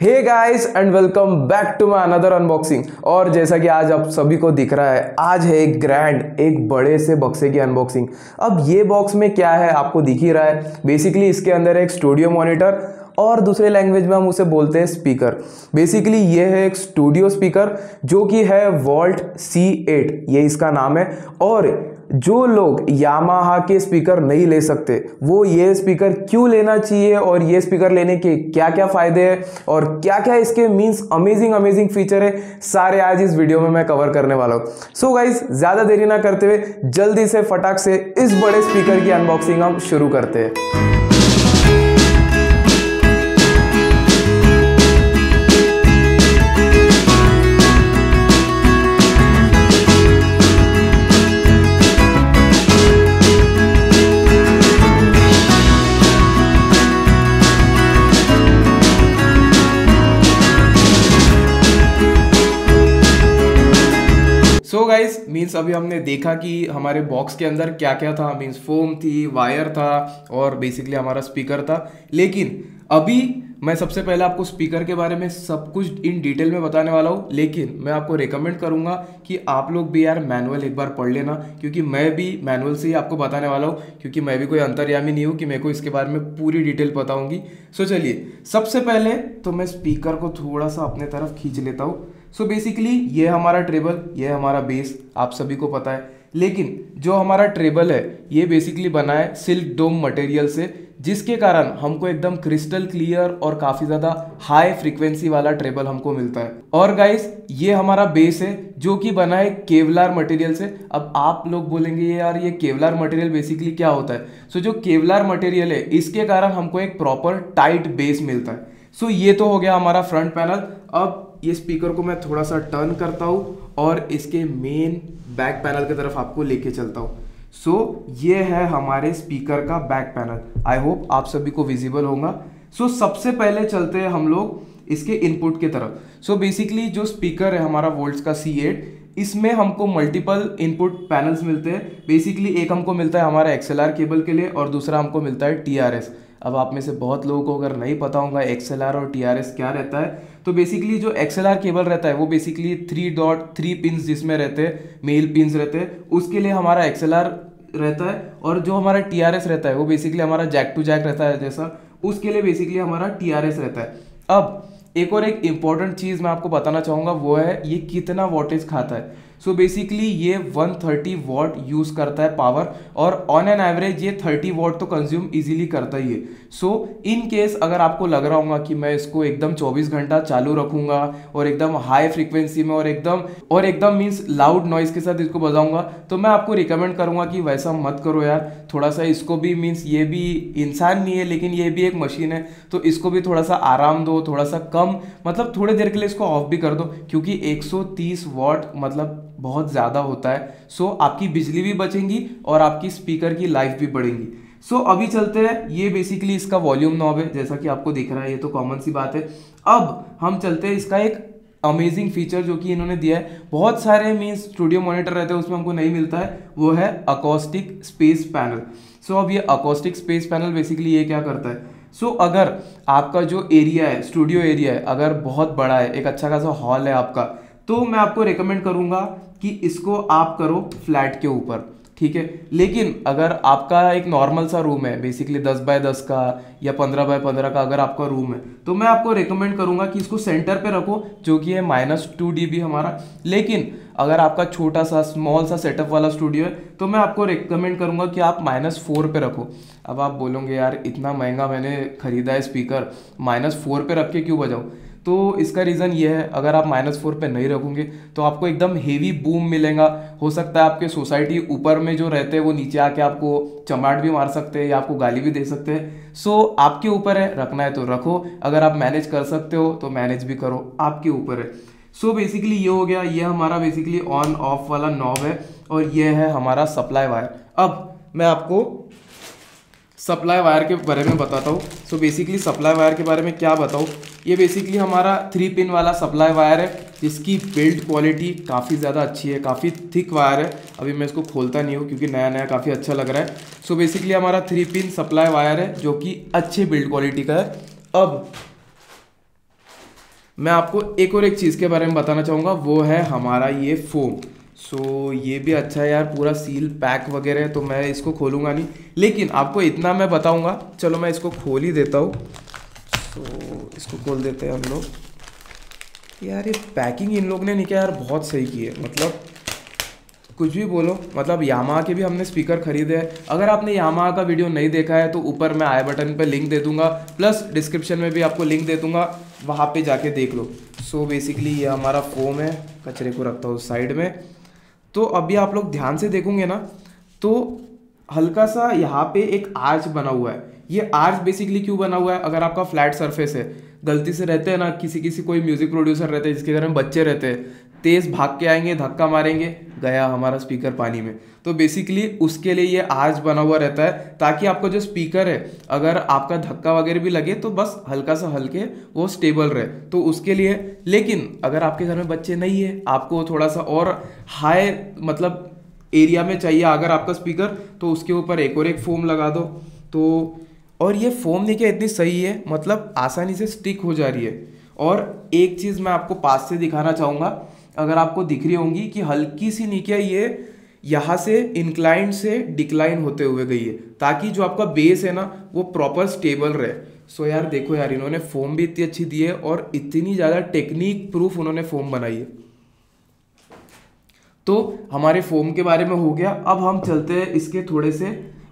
Hey guys and welcome back to my another unboxing और जैसा कि आज आप सभी को दिख रहा है, आज है एक ग्रैंड एक बड़े से बक्से की अनबॉक्सिंग अब ये बॉक्स में क्या है, आपको दिख ही रहा है. बेसिकली इसके अंदर एक स्टूडियो मॉनिटर और दूसरे लैंग्वेज में हम उसे बोलते हैं स्पीकर बेसिकली ये है एक स्टूडियो स्पीकर जो कि है वॉल्ट सी एट ये इसका नाम है। और जो लोग यामाहा के स्पीकर नहीं ले सकते, वो ये स्पीकर क्यों लेना चाहिए और ये स्पीकर लेने के क्या क्या फ़ायदे हैं और क्या क्या इसके मीन्स अमेजिंग अमेजिंग फीचर है, सारे आज इस वीडियो में मैं कवर करने वाला हूँ। सो गाइज़ ज़्यादा देरी ना करते हुए जल्दी से फटाक से इस बड़े स्पीकर की अनबॉक्सिंग हम शुरू करते हैं। गाइस मीन्स अभी हमने देखा कि हमारे बॉक्स के अंदर क्या क्या था मीन्स फोम थी वायर था और बेसिकली हमारा स्पीकर था। लेकिन अभी मैं सबसे पहले आपको स्पीकर के बारे में सब कुछ इन डिटेल में बताने वाला हूँ। लेकिन मैं आपको रिकमेंड करूँगा कि आप लोग भी यार मैनुअल एक बार पढ़ लेना, क्योंकि मैं भी मैनुअल से ही आपको बताने वाला हूँ, क्योंकि मैं भी कोई अंतर्यामी नहीं हूँ कि मेरे को इसके बारे में पूरी डिटेल बताऊँगी। सो चलिए, सबसे पहले तो मैं स्पीकर को थोड़ा सा अपने तरफ़ खींच लेता हूँ। सो बेसिकली ये हमारा ट्रेबल ये हमारा बेस आप सभी को पता है। लेकिन जो हमारा ट्रेबल है ये बेसिकली बना है सिल्क डोम मटेरियल से जिसके कारण हमको एकदम क्रिस्टल क्लियर और काफ़ी ज़्यादा हाई फ्रीक्वेंसी वाला ट्रेबल हमको मिलता है। और गाइस ये हमारा बेस है जो कि बना है केवलार मटेरियल से। अब आप लोग बोलेंगे ये यार ये केवलार मटेरियल बेसिकली क्या होता है? सो so, जो केवलार मटेरियल है इसके कारण हमको एक प्रॉपर टाइट बेस मिलता है। सो so, ये तो हो गया हमारा फ्रंट पैनल अब ये स्पीकर को मैं थोड़ा सा टर्न करता हूँ और इसके मेन बैक पैनल की तरफ़ आपको लेके चलता हूँ। सो so, ये है हमारे स्पीकर का बैक पैनल आई होप आप सभी को विजिबल होगा। सो so, सबसे पहले चलते हैं हम लोग इसके इनपुट की तरफ़। सो so, बेसिकली जो स्पीकर है हमारा वोल्ट्स का सी एट इसमें हमको मल्टीपल इनपुट पैनल्स मिलते हैं। बेसिकली एक हमको मिलता है हमारा एक्सएलआर केबल के लिए और दूसरा हमको मिलता है टीआरएस अब आप में से बहुत लोगों को अगर नहीं पता होगा एक्सएलआर और टीआरएस क्या रहता है तो बेसिकली जो एक्सएलआर केबल रहता है, वो basically three dot three pins जिसमें रहते हैं मेल पिंस रहते हैं, उसके लिए हमारा एक्सएलआर रहता है और जो हमारा टीआरएस रहता है, वो बेसिकली हमारा जैक टू जैक रहता है जैसा, उसके लिए बेसिकली हमारा टीआरएस रहता है। अब एक और एक इंपॉर्टेंट चीज़ मैं आपको बताना चाहूँगा, वो है ये कितना वोटेज खाता है। सो बेसिकली ये 130 वॉट यूज़ करता है पावर और ऑन एन एवरेज ये 30 वॉट तो कंज्यूम इजीली करता ही है। सो इन केस अगर आपको लग रहा होगा कि मैं इसको एकदम 24 घंटा चालू रखूँगा और एकदम हाई फ्रिक्वेंसी में और एकदम और एकदम मीन्स लाउड नॉइज़ के साथ इसको बजाऊँगा तो मैं आपको रिकमेंड करूँगा कि वैसा मत करो यार। थोड़ा सा इसको भी मीन्स ये भी इंसान नहीं है, लेकिन ये भी एक मशीन है तो इसको भी थोड़ा सा आराम दो, थोड़ा सा कम मतलब थोड़ी देर के लिए इसको ऑफ़ भी कर दो, क्योंकि 130 वॉट मतलब बहुत ज़्यादा होता है। सो so, आपकी बिजली भी बचेंगी और आपकी स्पीकर की लाइफ भी बढ़ेंगी। सो so, अभी चलते हैं। ये बेसिकली इसका वॉल्यूम नॉब है। जैसा कि आपको दिख रहा है ये तो कॉमन सी बात है। अब हम चलते हैं इसका एक अमेजिंग फीचर जो कि इन्होंने दिया है। बहुत सारे मीन्स स्टूडियो मॉनिटर रहते हैं उसमें हमको नहीं मिलता है। वो है अकोस्टिक स्पेस पैनल सो अब ये अकोस्टिक स्पेस पैनल बेसिकली ये क्या करता है? सो so, अगर आपका जो एरिया है स्टूडियो एरिया है अगर बहुत बड़ा है एक अच्छा खासा हॉल है आपका तो मैं आपको रिकमेंड करूँगा कि इसको आप करो फ्लैट के ऊपर, ठीक है? लेकिन अगर आपका एक नॉर्मल सा रूम है बेसिकली दस बाय दस का या पंद्रह बाय पंद्रह का अगर आपका रूम है तो मैं आपको रिकमेंड करूँगा कि इसको सेंटर पे रखो, जो कि है माइनस टू डी हमारा। लेकिन अगर आपका छोटा सा स्मॉल सा सेटअप वाला स्टूडियो है तो मैं आपको रिकमेंड करूँगा कि आप माइनस फोर पे रखो। अब आप बोलोगे, यार, इतना महँगा मैंने खरीदा है स्पीकर माइनस फोर पे रख के क्यों बजाऊँ? तो इसका रीज़न ये है, अगर आप माइनस फोर पर नहीं रखोगे तो आपको एकदम हेवी बूम मिलेगा। हो सकता है आपके सोसाइटी ऊपर में जो रहते हैं, वो नीचे आके आपको चमाट भी मार सकते हैं या आपको गाली भी दे सकते हैं। सो आपके ऊपर है, रखना है तो रखो। अगर आप मैनेज कर सकते हो तो मैनेज भी करो। आपके ऊपर है। सो so बेसिकली ये हो गया। ये हमारा बेसिकली ऑन ऑफ़ वाला नॉब है और ये है हमारा सप्लाई वायर अब मैं आपको सप्लाई वायर के बारे में बताता हूँ। सो बेसिकली सप्लाई वायर के बारे में क्या बताऊँ? ये बेसिकली हमारा थ्री पिन वाला सप्लाई वायर है, जिसकी बिल्ड क्वालिटी काफ़ी ज़्यादा अच्छी है, काफ़ी थिक वायर है। अभी मैं इसको खोलता नहीं हूँ, क्योंकि नया नया काफ़ी अच्छा लग रहा है। सो बेसिकली हमारा थ्री पिन सप्लाई वायर है, जो कि अच्छे बिल्ड क्वालिटी का है। अब मैं आपको एक और एक चीज़ के बारे में बताना चाहूँगा, वो है हमारा ये फोम सो so, ये भी अच्छा है यार पूरा सील पैक वगैरह है तो मैं इसको खोलूँगा नहीं। लेकिन आपको इतना मैं बताऊँगा चलो मैं इसको खोल ही देता हूँ। सो so, इसको खोल देते हैं हम लोग। यार ये पैकिंग इन लोग ने नहीं किया यार बहुत सही की है मतलब कुछ भी बोलो मतलब यामा के भी हमने स्पीकर खरीदे हैं। अगर आपने यामा का वीडियो नहीं देखा है तो ऊपर मैं आई बटन पर लिंक दे दूँगा। प्लस डिस्क्रिप्शन में भी आपको लिंक दे दूँगा वहाँ पे जाके देख लो। सो so बेसिकली ये हमारा फोम है कचरे को रखता हूँ साइड में। तो अभी आप लोग ध्यान से देखोगे ना तो हल्का सा यहाँ पे एक आर्च बना हुआ है। ये आर्च बेसिकली क्यों बना हुआ है? अगर आपका फ्लैट सरफेस है, गलती से रहते हैं ना किसी किसी कोई म्यूज़िक प्रोड्यूसर रहते हैं, जिसके घर में बच्चे रहते हैं तेज भाग के आएँगे, धक्का मारेंगे, गया हमारा स्पीकर पानी में। तो बेसिकली उसके लिए ये आर्च बना हुआ रहता है, ताकि आपका जो स्पीकर है, अगर आपका धक्का वगैरह भी लगे तो बस हल्का सा हल्के वो स्टेबल रहे। तो उसके लिए, लेकिन अगर आपके घर में बच्चे नहीं है, आपको थोड़ा सा और हाई मतलब एरिया में चाहिए अगर आपका स्पीकर तो उसके ऊपर एक और एक फोम लगा दो। तो और ये फोम देखिए इतनी सही है मतलब आसानी से स्टिक हो जा रही है। और एक चीज़ मैं आपको पास से दिखाना चाहूँगा अगर आपको दिख रही होंगी कि हल्की सी नीचे ये यहाँ से इंक्लाइन से डिक्लाइन होते हुए गई है, ताकि जो आपका बेस है ना, वो प्रॉपर स्टेबल रहे। सो यार देखो यार, इन्होंने फोम भी इतनी अच्छी दी है और इतनी ज़्यादा टेक्निक प्रूफ उन्होंने फोम बनाई है। तो हमारे फोम के बारे में हो गया, अब हम चलते हैं इसके थोड़े से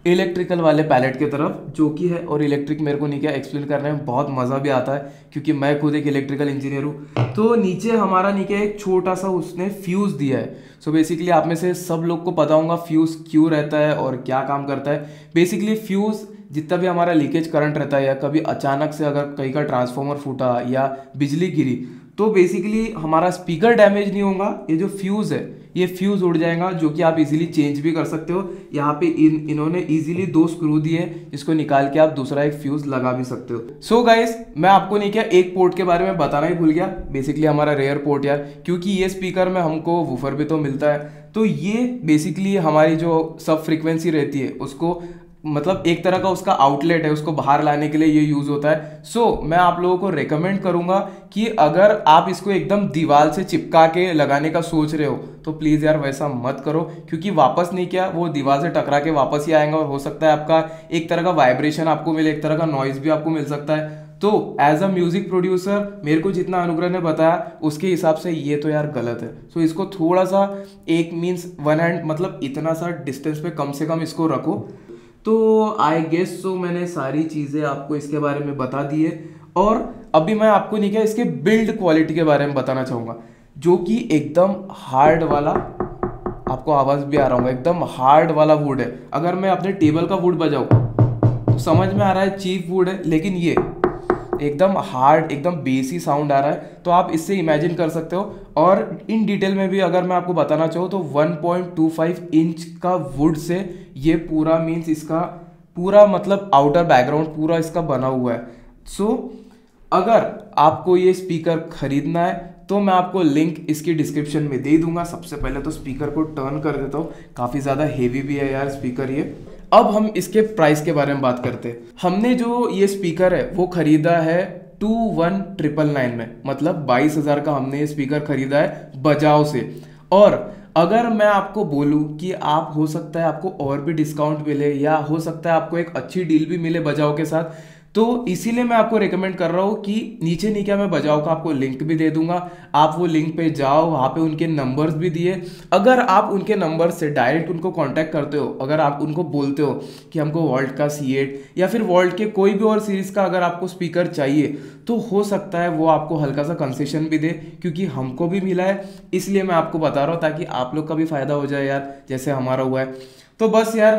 इलेक्ट्रिकल वाले पैलेट की तरफ़, जो कि है, और इलेक्ट्रिक मेरे को नहीं क्या एक्सप्लेन करने में बहुत मज़ा भी आता है, क्योंकि मैं खुद एक इलेक्ट्रिकल इंजीनियर हूँ। तो नीचे हमारा नीचे एक छोटा सा उसने फ्यूज़ दिया है। सो so बेसिकली आप में से सब लोग को पता होगा फ्यूज़ क्यों रहता है और क्या काम करता है। बेसिकली फ्यूज़ जितना भी हमारा लीकेज करंट रहता है या कभी अचानक से अगर कहीं का ट्रांसफॉर्मर फूटा या बिजली गिरी तो बेसिकली हमारा स्पीकर डैमेज नहीं होगा, ये जो फ्यूज़ है ये फ्यूज उड़ जाएगा, जो कि आप इजीली चेंज भी कर सकते हो। यहाँ पे इन, इन्होंने इजीली दो स्क्रू दिए, जिसको निकाल के आप दूसरा एक फ्यूज लगा भी सकते हो। सो so गाइस मैं आपको नहीं क्या, एक पोर्ट के बारे में बताना ही भूल गया। बेसिकली हमारा रेयर पोर्ट यार, क्योंकि ये स्पीकर में हमको वूफर भी तो मिलता है। तो ये बेसिकली हमारी जो सब फ्रिक्वेंसी रहती है, उसको मतलब एक तरह का उसका आउटलेट है उसको बाहर लाने के लिए ये यूज़ होता है। सो so, मैं आप लोगों को रेकमेंड करूँगा कि अगर आप इसको एकदम दीवार से चिपका के लगाने का सोच रहे हो तो प्लीज़ यार वैसा मत करो क्योंकि वापस नहीं किया वो दीवार से टकरा के वापस ही आएगा और हो सकता है आपका एक तरह का वाइब्रेशन आपको मिले एक तरह का नॉइज़ भी आपको मिल सकता है। तो एज अ म्यूज़िक प्रोड्यूसर मेरे को जितना अनुग्रह ने बताया उसके हिसाब से ये तो यार गलत है। सो so, इसको थोड़ा सा एक मीन्स वन हैंड मतलब इतना सा डिस्टेंस पे कम से कम इसको रखो। तो आई गेस सो मैंने सारी चीज़ें आपको इसके बारे में बता दी है। और अभी मैं आपको नहीं क्या, इसके बिल्ड क्वालिटी के बारे में बताना चाहूँगा। जो कि एकदम हार्ड वाला, आपको आवाज़ भी आ रहा होगा, एकदम हार्ड वाला वुड है। अगर मैं अपने टेबल का वुड बजाऊँ तो समझ में आ रहा है चीप वुड है, लेकिन ये एकदम हार्ड एकदम बेसी साउंड आ रहा है तो आप इससे इमेजिन कर सकते हो। और इन डिटेल में भी अगर मैं आपको बताना चाहूँ तो 1.25 इंच का वुड से ये पूरा मीन्स इसका पूरा मतलब आउटर बैकग्राउंड पूरा इसका बना हुआ है। सो so, अगर आपको ये स्पीकर खरीदना है तो मैं आपको लिंक इसकी डिस्क्रिप्शन में दे दूँगा। सबसे पहले तो स्पीकर को टर्न कर देता हूँ। काफ़ी ज़्यादा हेवी भी है यार स्पीकर ये। अब हम इसके प्राइस के बारे में बात करते हैं। हमने जो ये स्पीकर है, वो खरीदा है टू वन ट्रिपल नाइन में। मतलब बाईस हज़ार का हमने ये स्पीकर खरीदा है बजाओ से। और अगर मैं आपको बोलूँ कि आप, हो सकता है आपको और भी डिस्काउंट मिले या हो सकता है आपको एक अच्छी डील भी मिले बजाओ के साथ तो इसीलिए मैं आपको रिकमेंड कर रहा हूँ कि नीचे नीचे मैं बजाओ का आपको लिंक भी दे दूँगा। आप वो लिंक पे जाओ, वहाँ पे उनके नंबर्स भी दिए। अगर आप उनके नंबर से डायरेक्ट उनको कांटेक्ट करते हो, अगर आप उनको बोलते हो कि हमको वर्ल्ड का सी या फिर वर्ल्ड के कोई भी और सीरीज़ का अगर आपको स्पीकर चाहिए तो हो सकता है वो आपको हल्का सा कंसेशन भी दे, क्योंकि हमको भी मिला है। इसलिए मैं आपको बता रहा हूँ ताकि आप लोग का भी फ़ायदा हो जाए यार, जैसे हमारा हुआ है। तो बस यार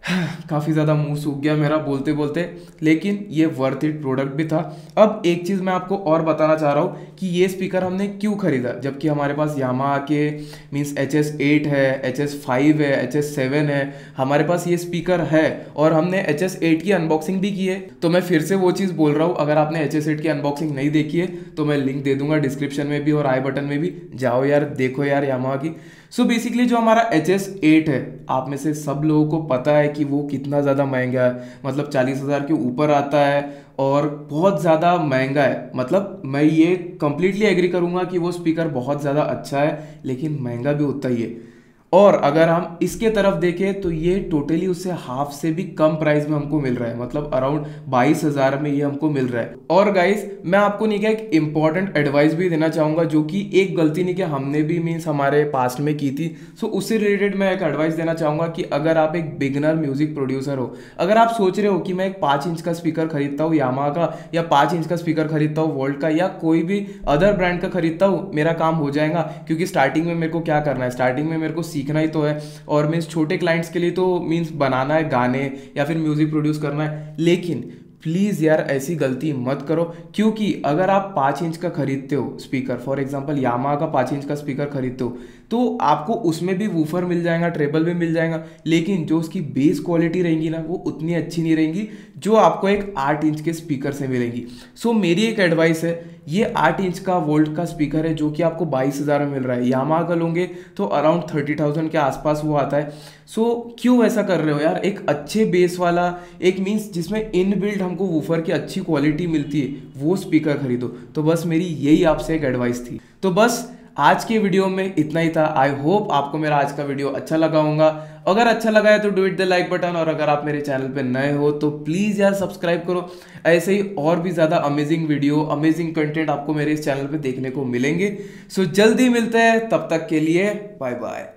काफ़ी ज़्यादा मुँह सूख गया मेरा बोलते बोलते लेकिन ये वर्थ इट प्रोडक्ट भी था। अब एक चीज़ मैं आपको और बताना चाह रहा हूँ कि ये स्पीकर हमने क्यों खरीदा? जबकि हमारे पास यामा के मीन्स एच एस एट है एच एस फाइव है एच एस सेवन है, हमारे पास ये स्पीकर है और हमने एच एस एट की अनबॉक्सिंग भी की है। तो मैं फिर से वो चीज़ बोल रहा हूँ, अगर आपने एच एस एट की अनबॉक्सिंग नहीं देखी है तो मैं लिंक दे दूँगा डिस्क्रिप्शन में भी और आई बटन में भी। जाओ यार, देखो यार यामा की। सो so बेसिकली जो हमारा एच एस एट है, आप में से सब लोगों को पता है कि वो कितना ज़्यादा महँगा है। मतलब चालीस हज़ार के ऊपर आता है और बहुत ज़्यादा महँगा है। मतलब मैं ये कम्प्लीटली एग्री करूँगा कि वो स्पीकर बहुत ज़्यादा अच्छा है, लेकिन महँगा भी होता ही है। और अगर हम इसके तरफ़ देखें तो ये टोटली उससे हाफ़ से भी कम प्राइस में हमको मिल रहा है। मतलब अराउंड बाईस हज़ार में ये हमको मिल रहा है। और गाइस मैं आपको नहीं क्या, एक इंपॉर्टेंट एडवाइस भी देना चाहूँगा जो कि एक गलती नहीं क्या हमने भी मीन्स हमारे पास्ट में की थी। सो उससे रिलेटेड मैं एक एडवाइस देना चाहूँगा कि अगर आप एक बिगनर म्यूज़िक प्रोड्यूसर हो, अगर आप सोच रहे हो कि मैं एक पाँच इंच का स्पीकर खरीदता हूँ यामा का या पाँच इंच का स्पीकर खरीदता हूँ वर्ल्ड का या कोई भी अदर ब्रांड का खरीदता हूँ, मेरा काम हो जाएगा। क्योंकि स्टार्टिंग में मेरे को क्या करना है? स्टार्टिंग में मेरे को सीखना ही तो है। और मीन्स छोटे क्लाइंट्स के लिए तो मीन्स बनाना है गाने या फिर म्यूज़िक प्रोड्यूस करना है। लेकिन प्लीज़ यार ऐसी गलती मत करो, क्योंकि अगर आप पाँच इंच का खरीदते हो स्पीकर फॉर एग्जांपल यामा का पाँच इंच का स्पीकर खरीदते हो तो आपको उसमें भी वूफर मिल जाएगा ट्रेबल भी मिल जाएगा लेकिन जो उसकी बेस क्वालिटी रहेंगी ना वो उतनी अच्छी नहीं रहेंगी जो आपको एक आठ इंच के स्पीकर से मिलेंगी। सो so, मेरी एक एडवाइस है ये आठ इंच का वोल्ट का स्पीकर है जो कि आपको बाईस हज़ार में मिल रहा है। यामा का लोगे तो अराउंड थर्टी थाउज़ेंड के आसपास वो आता है। सो so, क्यों ऐसा कर रहे हो यार? एक अच्छे बेस वाला एक मीन्स जिसमें इन हमको वूफर की अच्छी क्वालिटी मिलती है वो स्पीकर खरीदो। तो बस मेरी यही आपसे एक एडवाइस थी। तो बस आज की वीडियो में इतना ही था। आई होप आपको मेरा आज का वीडियो अच्छा लगा होगा। अगर अच्छा लगा है तो do it the like button और अगर आप मेरे चैनल पे नए हो तो प्लीज़ यार सब्सक्राइब करो। ऐसे ही और भी ज़्यादा अमेजिंग वीडियो अमेजिंग कंटेंट आपको मेरे इस चैनल पे देखने को मिलेंगे। सो जल्दी मिलते हैं। तब तक के लिए बाय बाय